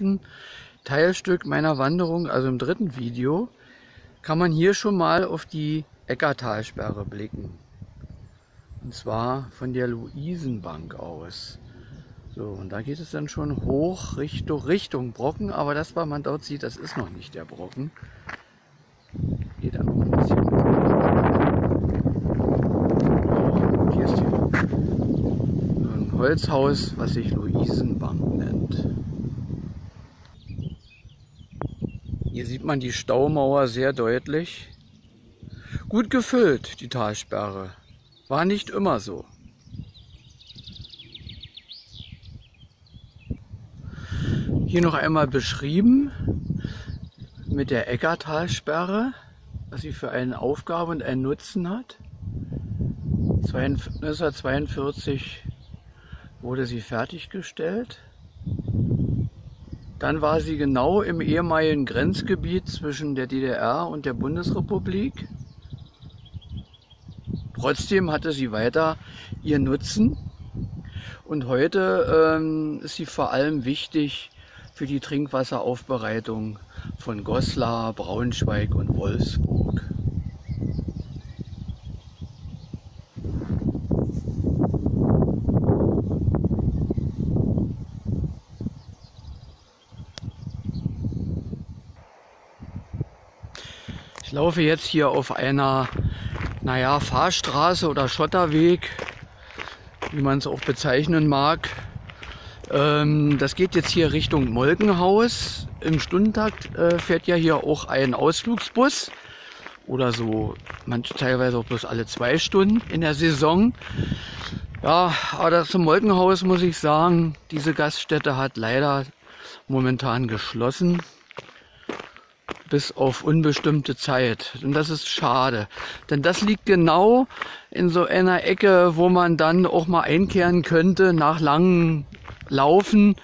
ersten Teilstück meiner Wanderung, also im dritten Video, kann man hier schon mal auf die Eckertalsperre blicken. Und zwar von der Luisenbank aus. So, und da geht es dann schon hoch Richtung, Richtung Brocken, aber das, was man dort sieht, das ist noch nicht der Brocken. Geht dann noch ein bisschen. Oh, hier ist hier ein Holzhaus, was sich Luisenbank nennt. Hier sieht man die Staumauer sehr deutlich. Gut gefüllt, die Talsperre. War nicht immer so. Hier noch einmal beschrieben mit der Eckertalsperre, was sie für eine Aufgabe und einen Nutzen hat. 1942 wurde sie fertiggestellt. Dann war sie genau im ehemaligen Grenzgebiet zwischen der DDR und der Bundesrepublik. Trotzdem hatte sie weiter ihren Nutzen. Und heute ähm, ist sie vor allem wichtig für die Trinkwasseraufbereitung von Goslar, Braunschweig und Wolfsburg. Ich laufe jetzt hier auf einer, naja, Fahrstraße oder Schotterweg, wie man es auch bezeichnen mag. Ähm, das geht jetzt hier Richtung Molkenhaus. Im Stundentakt äh, fährt ja hier auch ein Ausflugsbus oder so, manche teilweise auch bloß alle zwei Stunden in der Saison. Ja, aber das zum Molkenhaus muss ich sagen, diese Gaststätte hat leider momentan geschlossen bis auf unbestimmte Zeit. Und das ist schade. Denn das liegt genau in so einer Ecke, wo man dann auch mal einkehren könnte nach langem Laufen.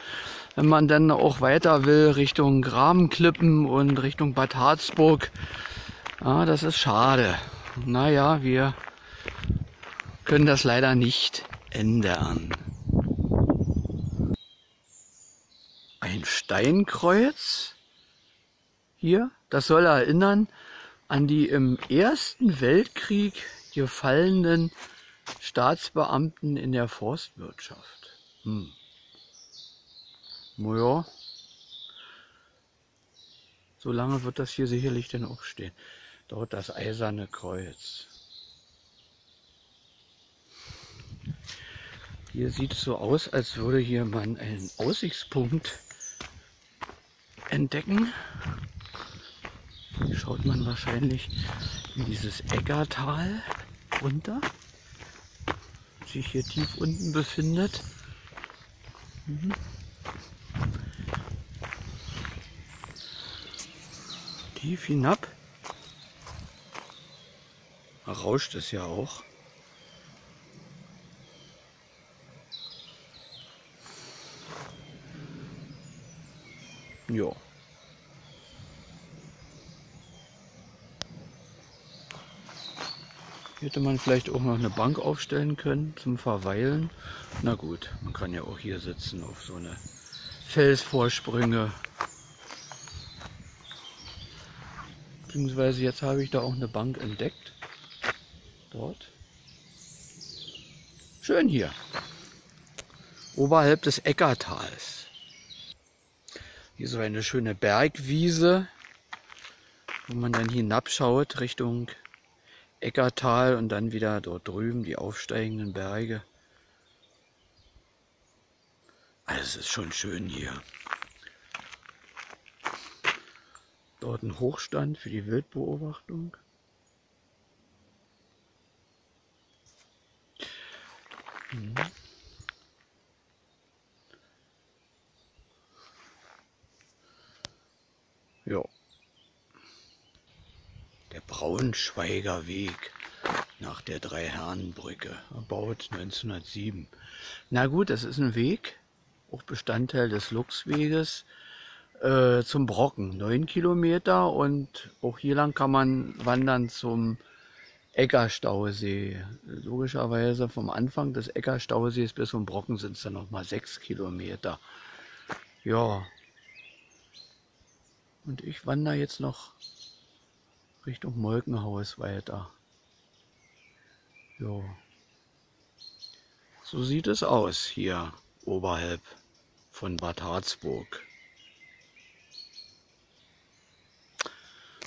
Wenn man dann auch weiter will Richtung Grabenklippen und Richtung Bad Harzburg. Ja, das ist schade. Naja, wir können das leider nicht ändern. Ein Steinkreuz hier, das soll erinnern an die im Ersten Weltkrieg gefallenen Staatsbeamten in der Forstwirtschaft. Hm. Naja, so lange wird das hier sicherlich denn auch stehen. Dort das eiserne Kreuz. Hier sieht es so aus, als würde hier man einen Aussichtspunkt entdecken schaut man wahrscheinlich in dieses Eggertal runter, sich hier tief unten befindet. Mhm. Tief hinab. Rauscht es ja auch. Ja. Hätte man vielleicht auch noch eine Bank aufstellen können zum Verweilen. Na gut, man kann ja auch hier sitzen auf so eine Felsvorsprünge. Beziehungsweise jetzt habe ich da auch eine Bank entdeckt. Dort. Schön hier. Oberhalb des Eckertals. Hier so eine schöne Bergwiese, wo man dann hinabschaut Richtung Eckertal und dann wieder dort drüben die aufsteigenden Berge. Also es ist schon schön hier. Dort ein Hochstand für die Wildbeobachtung. Braunschweiger Weg nach der Dreiherrenbrücke, erbaut 1907. Na gut, das ist ein Weg, auch Bestandteil des Luchsweges äh, zum Brocken, neun Kilometer und auch hier lang kann man wandern zum Eckerstausee. Logischerweise vom Anfang des Eckerstausees bis zum Brocken sind es dann noch mal sechs Kilometer. Ja, Und ich wandere jetzt noch Richtung Molkenhaus weiter. Jo. So sieht es aus hier oberhalb von Bad Harzburg.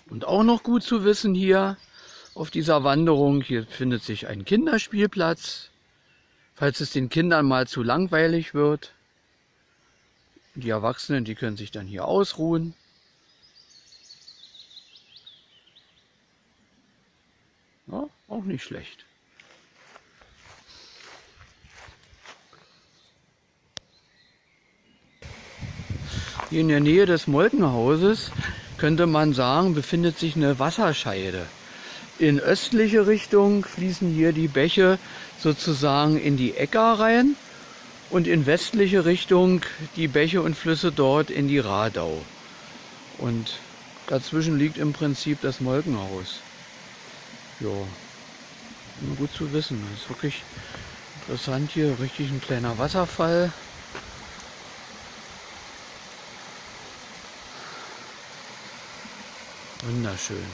Und auch noch gut zu wissen hier auf dieser Wanderung, hier findet sich ein Kinderspielplatz, falls es den Kindern mal zu langweilig wird. Die Erwachsenen, die können sich dann hier ausruhen. Ja, auch nicht schlecht. Hier in der Nähe des Molkenhauses könnte man sagen, befindet sich eine Wasserscheide. In östliche Richtung fließen hier die Bäche sozusagen in die Äcker rein und in westliche Richtung die Bäche und Flüsse dort in die Radau. Und dazwischen liegt im Prinzip das Molkenhaus. Ja, gut zu wissen. Das ist wirklich interessant hier, richtig ein kleiner Wasserfall. Wunderschön.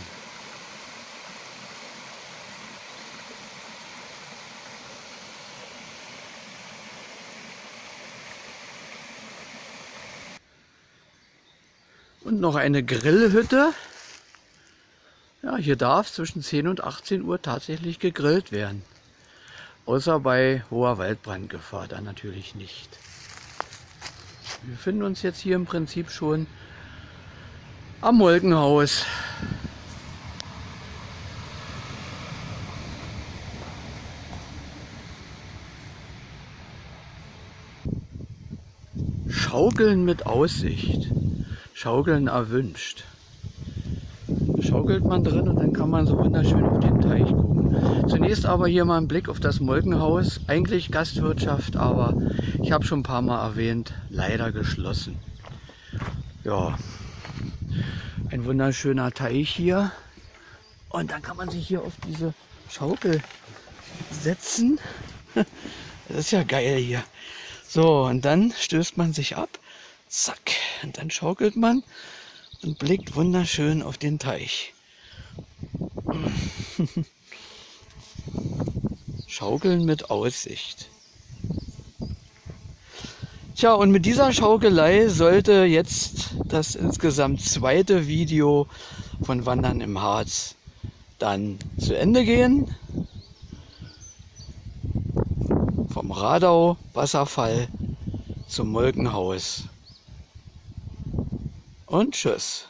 Und noch eine Grillhütte. Ja, hier darf zwischen 10 und 18 Uhr tatsächlich gegrillt werden. Außer bei hoher Waldbrandgefahr dann natürlich nicht. Wir befinden uns jetzt hier im Prinzip schon am Molkenhaus. Schaukeln mit Aussicht. Schaukeln erwünscht. Schaukelt man drin und dann kann man so wunderschön auf den Teich gucken. Zunächst aber hier mal ein Blick auf das Molkenhaus. Eigentlich Gastwirtschaft, aber ich habe schon ein paar Mal erwähnt, leider geschlossen. Ja, ein wunderschöner Teich hier. Und dann kann man sich hier auf diese Schaukel setzen. Das ist ja geil hier. So, und dann stößt man sich ab. Zack. Und dann schaukelt man und blickt wunderschön auf den Teich. Schaukeln mit Aussicht. Tja, und mit dieser Schaukelei sollte jetzt das insgesamt zweite Video von Wandern im Harz dann zu Ende gehen. Vom Radau Wasserfall zum Molkenhaus. Und tschüss.